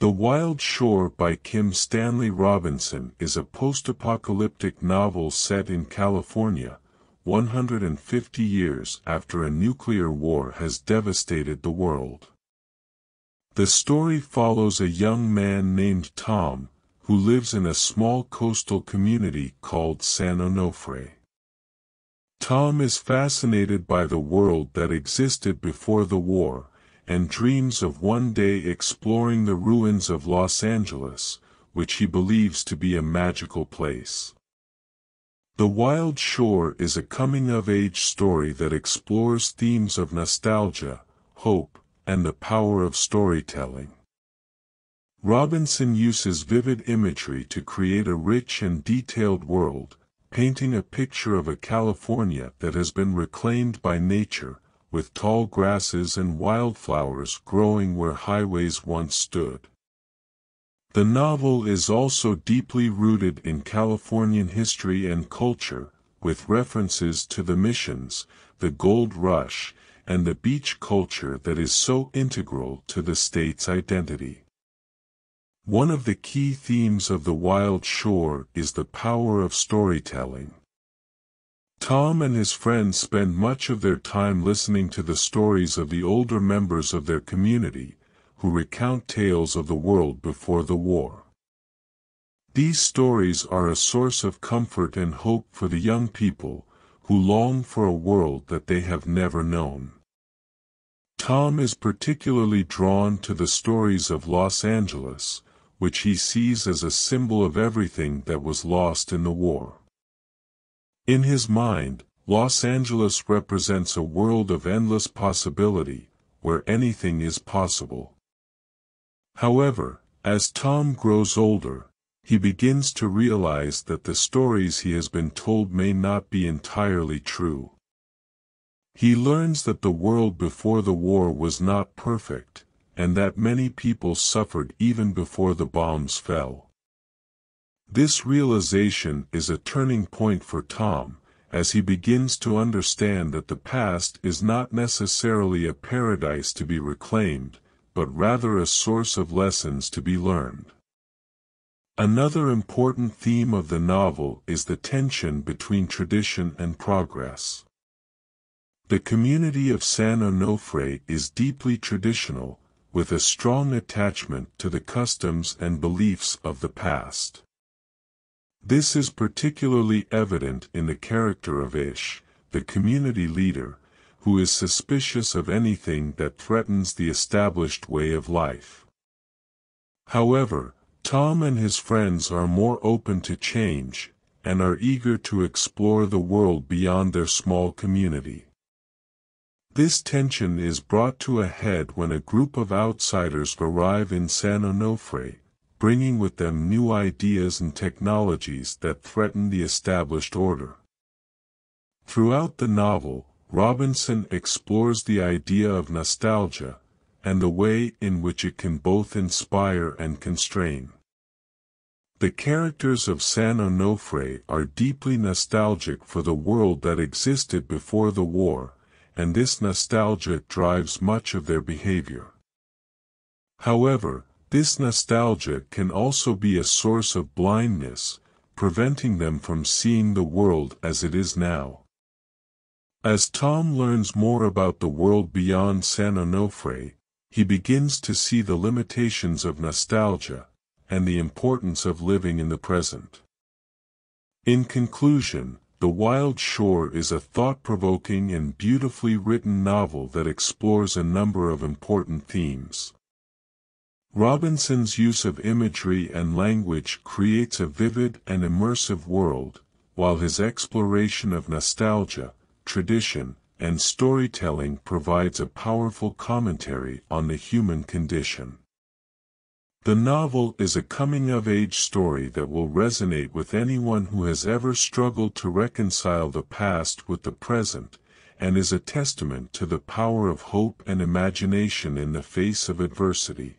The Wild Shore by Kim Stanley Robinson is a post-apocalyptic novel set in California, 150 years after a nuclear war has devastated the world. The story follows a young man named Tom, who lives in a small coastal community called San Onofre. Tom is fascinated by the world that existed before the war, and dreams of one day exploring the ruins of Los Angeles, which he believes to be a magical place. The Wild Shore is a coming-of-age story that explores themes of nostalgia, hope, and the power of storytelling. Robinson uses vivid imagery to create a rich and detailed world, painting a picture of a California that has been reclaimed by nature, with tall grasses and wildflowers growing where highways once stood. The novel is also deeply rooted in Californian history and culture, with references to the missions, the gold rush, and the beach culture that is so integral to the state's identity. One of the key themes of The Wild Shore is the power of storytelling. Tom and his friends spend much of their time listening to the stories of the older members of their community, who recount tales of the world before the war. These stories are a source of comfort and hope for the young people, who long for a world that they have never known. Tom is particularly drawn to the stories of Los Angeles, which he sees as a symbol of everything that was lost in the war. In his mind, Los Angeles represents a world of endless possibility, where anything is possible. However, as Tom grows older, he begins to realize that the stories he has been told may not be entirely true. He learns that the world before the war was not perfect, and that many people suffered even before the bombs fell. This realization is a turning point for Tom, as he begins to understand that the past is not necessarily a paradise to be reclaimed, but rather a source of lessons to be learned. Another important theme of the novel is the tension between tradition and progress. The community of San Onofre is deeply traditional, with a strong attachment to the customs and beliefs of the past. This is particularly evident in the character of Ish, the community leader, who is suspicious of anything that threatens the established way of life. However, Tom and his friends are more open to change, and are eager to explore the world beyond their small community. This tension is brought to a head when a group of outsiders arrive in San Onofre, bringing with them new ideas and technologies that threaten the established order. Throughout the novel, Robinson explores the idea of nostalgia, and the way in which it can both inspire and constrain. The characters of San Onofre are deeply nostalgic for the world that existed before the war, and this nostalgia drives much of their behavior. However, this nostalgia can also be a source of blindness, preventing them from seeing the world as it is now. As Tom learns more about the world beyond San Onofre, he begins to see the limitations of nostalgia, and the importance of living in the present. In conclusion, the Wild Shore is a thought-provoking and beautifully written novel that explores a number of important themes. Robinson's use of imagery and language creates a vivid and immersive world, while his exploration of nostalgia, tradition, and storytelling provides a powerful commentary on the human condition. The novel is a coming-of-age story that will resonate with anyone who has ever struggled to reconcile the past with the present, and is a testament to the power of hope and imagination in the face of adversity.